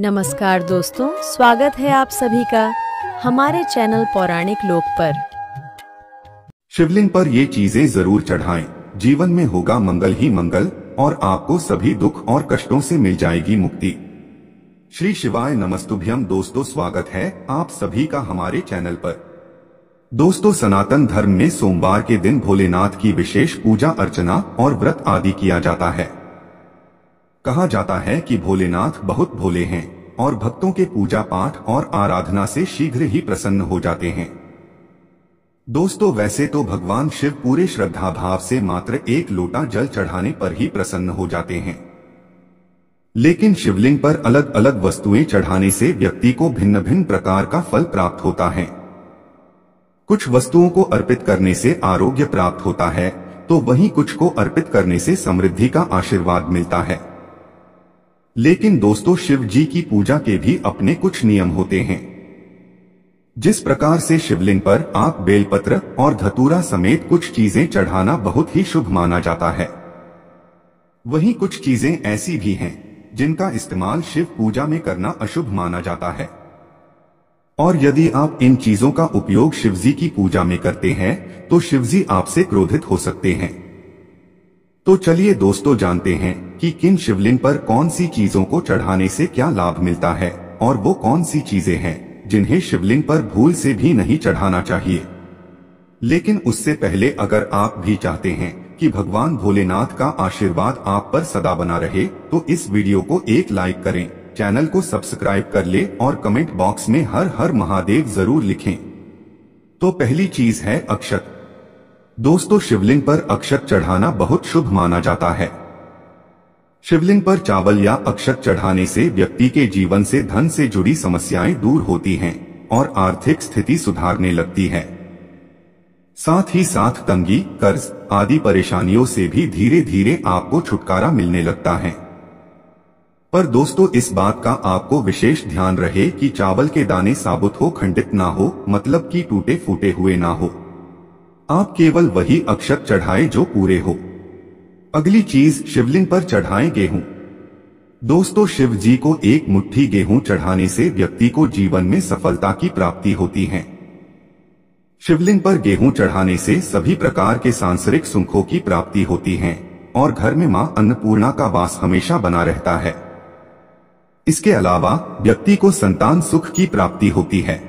नमस्कार दोस्तों, स्वागत है आप सभी का हमारे चैनल पौराणिक लोक पर। शिवलिंग पर ये चीज़ें ज़रूर चढ़ाएँ। जीवन में होगा मंगल ही मंगल, और आपको सभी दुख और कष्टों से मिल जाएगी मुक्ति। श्री शिवाय नमस्तुभ्यम दोस्तों, स्वागत है आप सभी का हमारे चैनल पर। दोस्तों, सनातन धर्म में सोमवार के दिन भोलेनाथ की विशेष पूजा, अर्चना और व्रत आदि किया जाता है। कहा जाता है कि भोलेनाथ बहुत भोले हैं, और भक्तों के पूजा पाठ और आराधना से शीघ्र ही प्रसन्न हो जाते हैं। दोस्तों, वैसे तो भगवान शिव पूरे श्रद्धा भाव से मात्र एक लोटा जल चढ़ाने पर ही प्रसन्न हो जाते हैं। लेकिन शिवलिंग पर अलग अलग वस्तुएँ चढ़ाने से व्यक्ति को भिन्न भिन्न प्रकार का फल प्राप्त होता है। कुछ वस्तुओं को अर्पित करने से आरोग्य प्राप्त होता है तो वहीं कुछ को अर्पित करने से समृद्धि का आशीर्वाद मिलता है। लेकिन दोस्तों शिव जी की पूजा के भी अपने कुछ नियम होते हैं। जिस प्रकार से शिवलिंग पर आप बेलपत्र और धतूरा समेत कुछ चीज़ें चढ़ाना बहुत ही शुभ माना जाता है। वहीं कुछ चीज़ें ऐसी भी हैं, जिनका इस्तेमाल शिव पूजा में करना अशुभ माना जाता है। और यदि आप इन चीज़ों का उपयोग शिवजी की पूजा में करते हैं तो शिवजी आपसे क्रोधित हो सकते हैं। तो चलिए दोस्तों जानते हैं कि किन शिवलिंग पर कौन सी चीज़ों को चढ़ाने से क्या लाभ मिलता है और वो कौन सी चीज़ें हैं जिन्हें शिवलिंग पर भूल से भी नहीं चढ़ाना चाहिए। लेकिन उससे पहले अगर आप भी चाहते हैं कि भगवान भोलेनाथ का आशीर्वाद आप पर सदा बना रहे तो इस वीडियो को एक लाइक करें, चैनल को सब्सक्राइब कर ले और कमेंट बॉक्स में हर हर महादेव ज़रूर लिखें। तो पहली चीज़ है अक्षत। दोस्तों, शिवलिंग पर अक्षत चढ़ाना बहुत शुभ माना जाता है। शिवलिंग पर चावल या अक्षत चढ़ाने से व्यक्ति के जीवन से धन से जुड़ी समस्याएँ दूर होती हैं और आर्थिक स्थिति सुधारने लगती है। साथ ही साथ तंगी, कर्ज आदि परेशानियों से भी धीरे धीरे आपको छुटकारा मिलने लगता है। पर दोस्तों, इस बात का आपको विशेष ध्यान रहे कि चावल के दाने साबुत हो, खंडित ना हो मतलब कि टूटे फूटे हुए ना हो। आप केवल वही अक्षत चढ़ाए जो पूरे हो। अगली चीज़ शिवलिंग पर चढ़ाएँ गेहूँ। दोस्तों, शिव जी को एक मुट्ठी गेहूँ चढ़ाने से व्यक्ति को जीवन में सफलता की प्राप्ति होती है। शिवलिंग पर गेहूँ चढ़ाने से सभी प्रकार के सांसारिक सुखों की प्राप्ति होती है, और घर में माँ अन्नपूर्णा का वास हमेशा बना रहता है। इसके अलावा, व्यक्ति को संतान सुख की प्राप्ति होती है।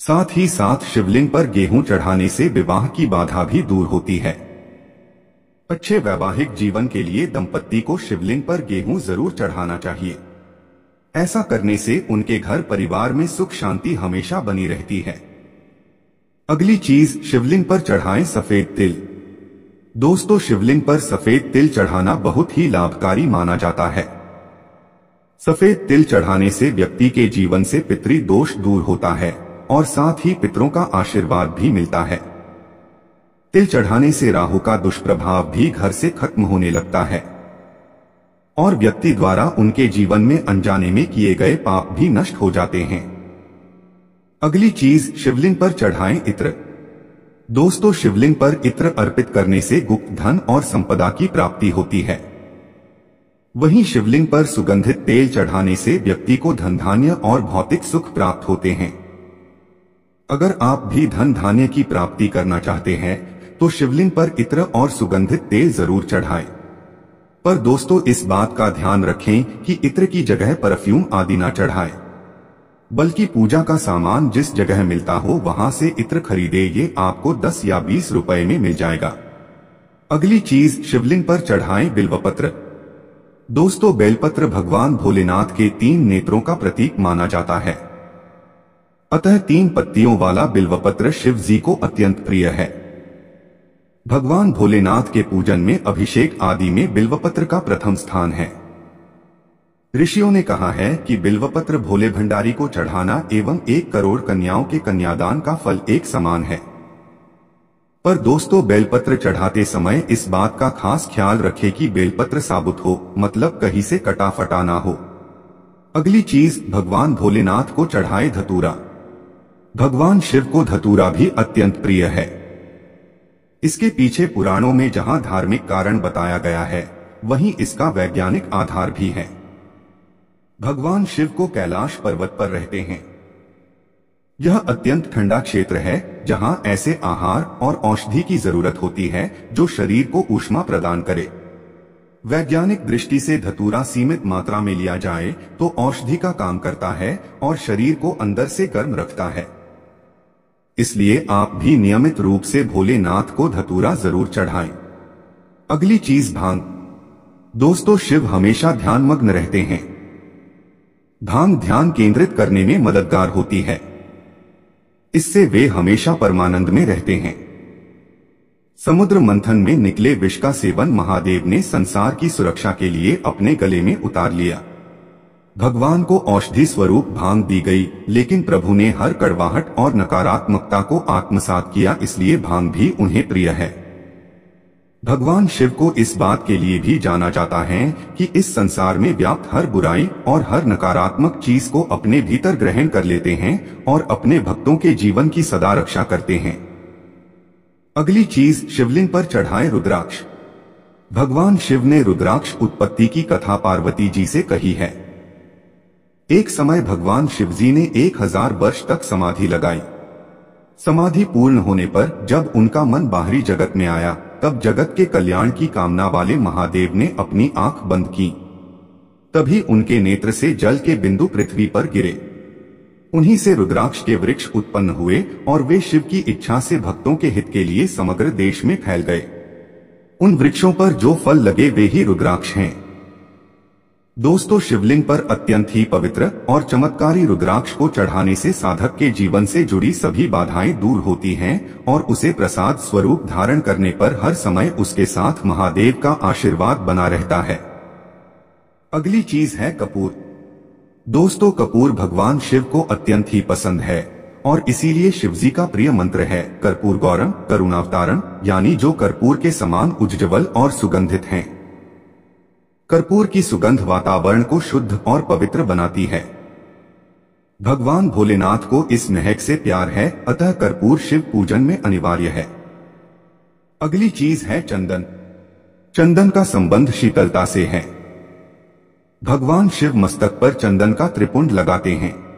साथ ही साथ शिवलिंग पर गेहूँ चढ़ाने से विवाह की बाधा भी दूर होती है। अच्छे वैवाहिक जीवन के लिए दंपत्ति को शिवलिंग पर गेहूँ ज़रूर चढ़ाना चाहिए। ऐसा करने से उनके घर परिवार में सुख शांति हमेशा बनी रहती है। अगली चीज़, शिवलिंग पर चढ़ाएँ सफ़ेद तिल। दोस्तों, शिवलिंग पर सफ़ेद तिल चढ़ाना बहुत ही लाभकारी माना जाता है। सफ़ेद तिल चढ़ाने से व्यक्ति के जीवन से पितृ दोष दूर होता है। और साथ ही पितरों का आशीर्वाद भी मिलता है। तिल चढ़ाने से राहु का दुष्प्रभाव भी घर से खत्म होने लगता है। और व्यक्ति द्वारा उनके जीवन में अनजाने में किए गए पाप भी नष्ट हो जाते हैं। अगली चीज़ शिवलिंग पर चढ़ाएँ इत्र। दोस्तों, शिवलिंग पर इत्र अर्पित करने से गुप्त धन और संपदा की प्राप्ति होती है। वहीं शिवलिंग पर सुगंधित तेल चढ़ाने से व्यक्ति को धन धान्य और भौतिक सुख प्राप्त होते हैं। अगर आप भी धन धान्य की प्राप्ति करना चाहते हैं तो शिवलिंग पर इत्र और सुगंधित तेल ज़रूर चढ़ाएँ। पर दोस्तों, इस बात का ध्यान रखें कि इत्र की जगह परफ्यूम आदि न चढ़ाएँ। बल्कि पूजा का सामान जिस जगह मिलता हो, वहाँ से इत्र खरीदे, ये आपको 10 या 20 रुपए में मिल जाएगा अगली चीज़, शिवलिंग पर चढ़ाएँ बिल्वपत्र दोस्तों, बेलपत्र भगवान भोलेनाथ के तीन नेत्रों का प्रतीक माना जाता है अतः तीन पत्तियों वाला बिल्वपत्र शिव जी को अत्यंत प्रिय है। भगवान भोलेनाथ के पूजन में अभिषेक आदि में बिल्वपत्र का प्रथम स्थान है। ऋषियों ने कहा है कि बिल्वपत्र भोले भंडारी को चढ़ाना एवं एक करोड़ कन्याओं के कन्यादान का फल एक समान है। पर दोस्तों, बेलपत्र चढ़ाते समय इस बात का खास ख्याल रखें कि बेलपत्र साबुत हो मतलब कहीं से कटा फटा ना हो। अगली चीज़, भगवान भोलेनाथ को चढ़ाए धतूरा। भगवान शिव को धतूरा भी अत्यंत प्रिय है। इसके पीछे पुराणों में जहाँ धार्मिक कारण बताया गया है, वहीं इसका वैज्ञानिक आधार भी है। भगवान शिव को कैलाश पर्वत पर रहते हैं। यह अत्यंत ठंडा क्षेत्र है, जहाँ ऐसे आहार और औषधि की ज़रूरत होती है, जो शरीर को ऊष्मा प्रदान करे। वैज्ञानिक दृष्टि से धतूरा सीमित मात्रा में लिया जाए तो औषधि का काम करता है और शरीर को अंदर से गर्म रखता है। इसलिए आप भी नियमित रूप से भोलेनाथ को धतूरा ज़रूर चढ़ाएँ। अगली चीज़ भाँग। दोस्तों, शिव हमेशा ध्यानमग्न रहते हैं। भाँग ध्यान केंद्रित करने में मददगार होती है। इससे वे हमेशा परमानंद में रहते हैं। समुद्र मंथन में निकले विष का सेवन महादेव ने संसार की सुरक्षा के लिए अपने गले में उतार लिया। भगवान को औषधि स्वरूप भाँग दी गई, लेकिन प्रभु ने हर कड़वाहट और नकारात्मकता को आत्मसात किया, इसलिए भाँग भी उन्हें प्रिय है। भगवान शिव को इस बात के लिए भी जाना जाता है कि इस संसार में व्याप्त हर बुराई और हर नकारात्मक चीज़ को अपने भीतर ग्रहण कर लेते हैं और अपने भक्तों के जीवन की सदा रक्षा करते हैं। अगली चीज़, शिवलिंग पर चढ़ाए रुद्राक्ष। भगवान शिव ने रुद्राक्ष उत्पत्ति की कथा पार्वती जी से कही है। एक समय भगवान शिवजी ने एक हज़ार वर्ष तक समाधि लगाई। समाधि पूर्ण होने पर जब उनका मन बाहरी जगत में आया, तब जगत के कल्याण की कामना वाले महादेव ने अपनी आँख बंद की। तभी उनके नेत्र से जल के बिंदु पृथ्वी पर गिरे। उन्हीं से रुद्राक्ष के वृक्ष उत्पन्न हुए और वे शिव की इच्छा से भक्तों के हित के लिए समग्र देश में फैल गए। उन वृक्षों पर जो फल लगे वे ही रुद्राक्ष हैं। दोस्तों, शिवलिंग पर अत्यंत ही पवित्र और चमत्कारी रुद्राक्ष को चढ़ाने से साधक के जीवन से जुड़ी सभी बाधाएँ दूर होती हैं और उसे प्रसाद स्वरूप धारण करने पर हर समय उसके साथ महादेव का आशीर्वाद बना रहता है अगली चीज़ है कपूर दोस्तों, कपूर भगवान शिव को अत्यंत ही पसंद है और इसीलिए शिवजी का प्रिय मंत्र है, कर्पूर गौरम करुणावतारण यानी जो कर्पूर के समान उज्जवल और सुगंधित हैं। कर्पूर की सुगंध वातावरण को शुद्ध और पवित्र बनाती है। भगवान भोलेनाथ को इस महक से प्यार है, अतः कर्पूर शिव पूजन में अनिवार्य है। अगली चीज़ है चंदन। चंदन का संबंध शीतलता से है। भगवान शिव मस्तक पर चंदन का त्रिपुंड लगाते हैं।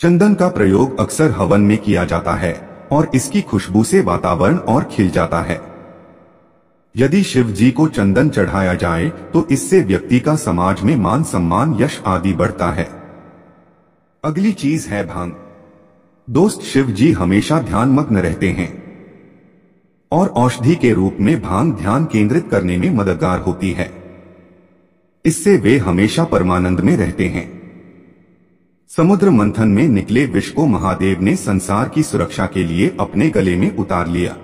चंदन का प्रयोग अक्सर हवन में किया जाता है, और इसकी खुशबू से वातावरण और खिल जाता है। यदि शिव जी को चंदन चढ़ाया जाए तो इससे व्यक्ति का समाज में मान सम्मान, यश आदि बढ़ता है। अगली चीज़ है भाँग। दोस्त शिव जी हमेशा ध्यान मग्न रहते हैं। और औषधि के रूप में भाँग ध्यान केंद्रित करने में मददगार होती है। इससे वे हमेशा परमानंद में रहते हैं। समुद्र मंथन में निकले विष को महादेव ने संसार की सुरक्षा के लिए अपने गले में उतार लिया।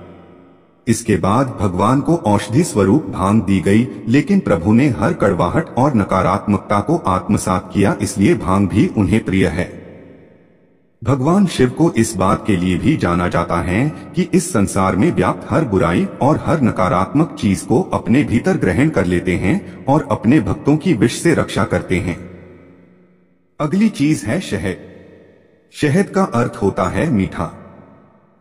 इसके बाद भगवान को औषधि स्वरूप भाँग दी गई, लेकिन प्रभु ने हर कड़वाहट और नकारात्मकता को आत्मसात किया, इसलिए भाँग भी उन्हें प्रिय है। भगवान शिव को इस बात के लिए भी जाना जाता है कि इस संसार में व्याप्त हर बुराई और हर नकारात्मक चीज़ को अपने भीतर ग्रहण कर लेते हैं और अपने भक्तों की विष से रक्षा करते हैं। अगली चीज़ है शहद। शहद का अर्थ होता है मीठा।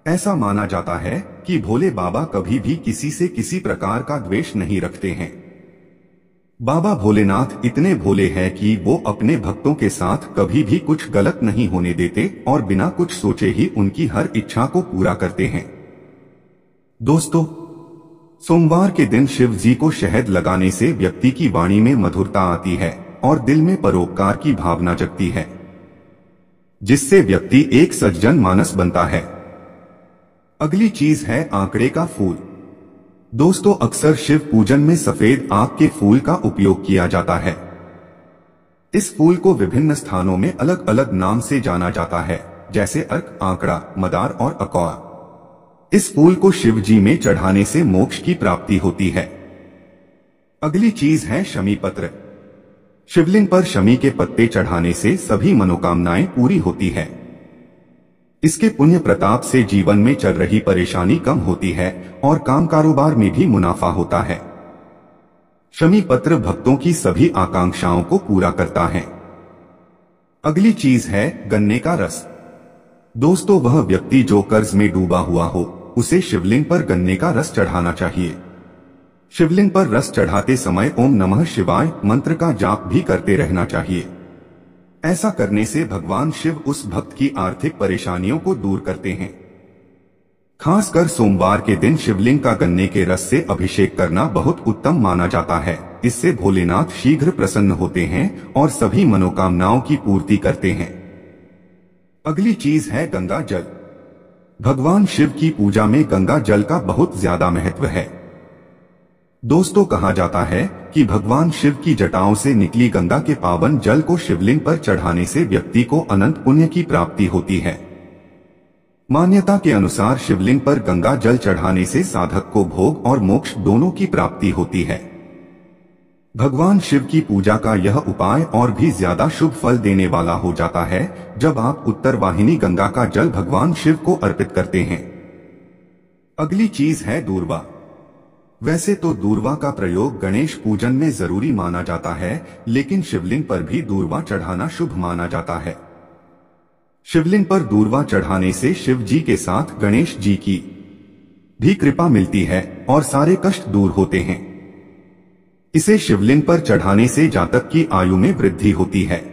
ऐसा माना जाता है कि भोले बाबा कभी भी किसी से किसी प्रकार का द्वेष नहीं रखते हैं। बाबा भोलेनाथ इतने भोले हैं कि वो अपने भक्तों के साथ कभी भी कुछ गलत नहीं होने देते और बिना कुछ सोचे ही उनकी हर इच्छा को पूरा करते हैं। दोस्तों, सोमवार के दिन शिव जी को शहद लगाने से व्यक्ति की वाणी में मधुरता आती है और दिल में परोपकार की भावना जगती है, जिससे व्यक्ति एक सज्जन मानस बनता है। अगली चीज़ है आंकड़े का फूल। दोस्तों, अक्सर शिव पूजन में सफ़ेद आँख के फूल का उपयोग किया जाता है। इस फूल को विभिन्न स्थानों में अलग अलग नाम से जाना जाता है, जैसे अर्क, आंकड़ा, मदार और अकौआ इस फूल को शिव जी में चढ़ाने से मोक्ष की प्राप्ति होती है। अगली चीज़ है शमी पत्र शिवलिंग पर शमी के पत्ते चढ़ाने से सभी मनोकामनाएँ पूरी होती है। इसके पुण्य प्रताप से जीवन में चल रही परेशानी कम होती है और काम कारोबार में भी मुनाफा होता है। शमी पत्र भक्तों की सभी आकांक्षाओं को पूरा करता है। अगली चीज़ है गन्ने का रस। दोस्तों, वह व्यक्ति जो कर्ज में डूबा हुआ हो, उसे शिवलिंग पर गन्ने का रस चढ़ाना चाहिए। शिवलिंग पर रस चढ़ाते समय ओम नमः शिवाय मंत्र का जाप भी करते रहना चाहिए। ऐसा करने से भगवान शिव उस भक्त की आर्थिक परेशानियों को दूर करते हैं। खासकर सोमवार के दिन शिवलिंग का गन्ने के रस से अभिषेक करना बहुत उत्तम माना जाता है। इससे भोलेनाथ शीघ्र प्रसन्न होते हैं और सभी मनोकामनाओं की पूर्ति करते हैं। अगली चीज़ है गंगा जल। भगवान शिव की पूजा में गंगा जल का बहुत ज़्यादा महत्व है। दोस्तों, कहा जाता है कि भगवान शिव की जटाओं से निकली गंगा के पावन जल को शिवलिंग पर चढ़ाने से व्यक्ति को अनंत पुण्य की प्राप्ति होती है। मान्यता के अनुसार शिवलिंग पर गंगा जल चढ़ाने से साधक को भोग और मोक्ष दोनों की प्राप्ति होती है। भगवान शिव की पूजा का यह उपाय और भी ज़्यादा शुभ फल देने वाला हो जाता है, जब आप उत्तर वाहिनी गंगा का जल भगवान शिव को अर्पित करते हैं। अगली चीज़ है दूरवा। वैसे तो दूरवा का प्रयोग गणेश पूजन में ज़रूरी माना जाता है, लेकिन शिवलिंग पर भी दूरवा चढ़ाना शुभ माना जाता है। शिवलिंग पर दूरवा चढ़ाने से शिव जी के साथ गणेश जी की भी कृपा मिलती है और सारे कष्ट दूर होते हैं। इसे शिवलिंग पर चढ़ाने से जातक की आयु में वृद्धि होती है।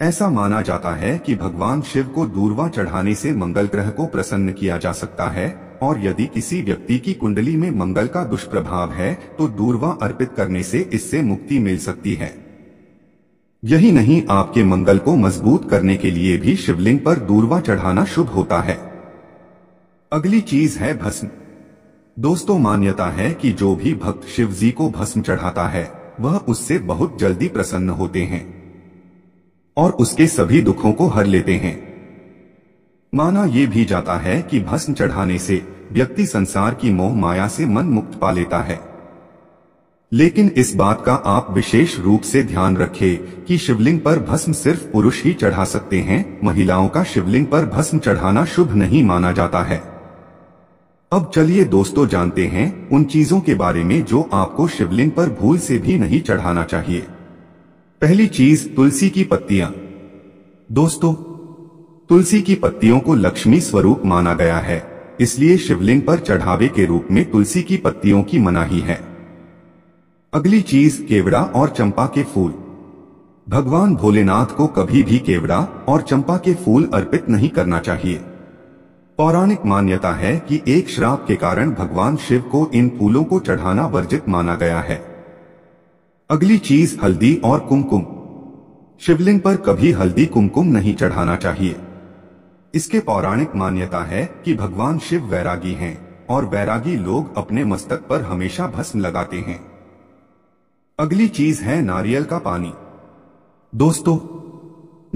ऐसा माना जाता है कि भगवान शिव को दूरवा चढ़ाने से मंगल ग्रह को प्रसन्न किया जा सकता है और यदि किसी व्यक्ति की कुंडली में मंगल का दुष्प्रभाव है तो दूरवा अर्पित करने से इससे मुक्ति मिल सकती है। यही नहीं, आपके मंगल को मज़बूत करने के लिए भी शिवलिंग पर दूरवा चढ़ाना शुभ होता है। अगली चीज़ है भस्म। दोस्तों, मान्यता है कि जो भी भक्त शिव जी को भस्म चढ़ाता है, वह उससे बहुत जल्दी प्रसन्न होते हैं और उसके सभी दुखों को हर लेते हैं। माना यह भी जाता है कि भस्म चढ़ाने से व्यक्ति संसार की मोह माया से मन मुक्त पा लेता है। लेकिन इस बात का आप विशेष रूप से ध्यान रखें कि शिवलिंग पर भस्म सिर्फ़ पुरुष ही चढ़ा सकते हैं, महिलाओं का शिवलिंग पर भस्म चढ़ाना शुभ नहीं माना जाता है। अब चलिए दोस्तों जानते हैं उन चीज़ों के बारे में जो आपको शिवलिंग पर भूल से भी नहीं चढ़ाना चाहिए। पहली चीज़ तुलसी की पत्तियाँ। दोस्तों तुलसी की पत्तियों को लक्ष्मी स्वरूप माना गया है, इसलिए शिवलिंग पर चढ़ावे के रूप में तुलसी की पत्तियों की मनाही है। अगली चीज़, केवड़ा और चंपा के फूल। भगवान भोलेनाथ को कभी भी केवड़ा और चंपा के फूल अर्पित नहीं करना चाहिए। पौराणिक मान्यता है कि एक श्राप के कारण भगवान शिव को इन फूलों को चढ़ाना वर्जित माना गया है। अगली चीज़, हल्दी और कुमकुम। शिवलिंग पर कभी हल्दी कुमकुम नहीं चढ़ाना चाहिए। इसके पौराणिक मान्यता है कि भगवान शिव वैरागी हैं और वैरागी लोग अपने मस्तक पर हमेशा भस्म लगाते हैं। अगली चीज़ है नारियल का पानी। दोस्तों,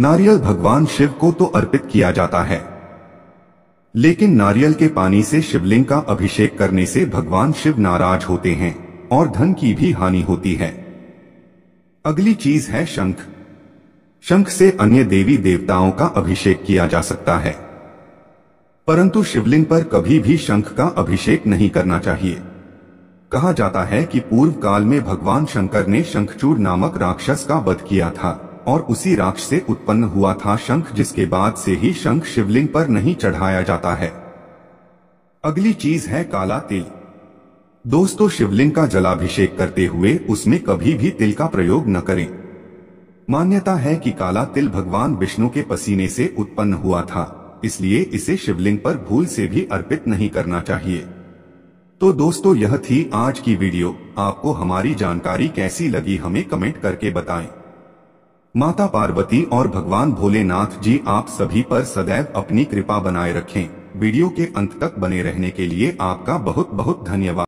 नारियल भगवान शिव को तो अर्पित किया जाता है। लेकिन नारियल के पानी से शिवलिंग का अभिषेक करने से भगवान शिव नाराज़ होते हैं और धन की भी हानि होती है। अगली चीज़ है शंख। शंख से अन्य देवी देवताओं का अभिषेक किया जा सकता है। परंतु शिवलिंग पर कभी भी शंख का अभिषेक नहीं करना चाहिए। कहा जाता है कि पूर्व काल में भगवान शंकर ने शंखचूर नामक राक्षस का वध किया था, और उसी राक्ष से उत्पन्न हुआ था शंख जिसके बाद से ही शंख शिवलिंग पर नहीं चढ़ाया जाता है। अगली चीज़ है काला तिल। दोस्तों, शिवलिंग का जलाभिषेक करते हुए उसमें कभी भी तिल का प्रयोग न करें। मान्यता है कि काला तिल भगवान विष्णु के पसीने से उत्पन्न हुआ था, इसलिए इसे शिवलिंग पर भूल से भी अर्पित नहीं करना चाहिए। तो दोस्तों, यह थी आज की वीडियो। आपको हमारी जानकारी कैसी लगी हमें कमेंट करके बताएँ। माता पार्वती और भगवान भोलेनाथ जी आप सभी पर सदैव अपनी कृपा बनाए रखें। वीडियो के अंत तक बने रहने के लिए आपका बहुत बहुत धन्यवाद।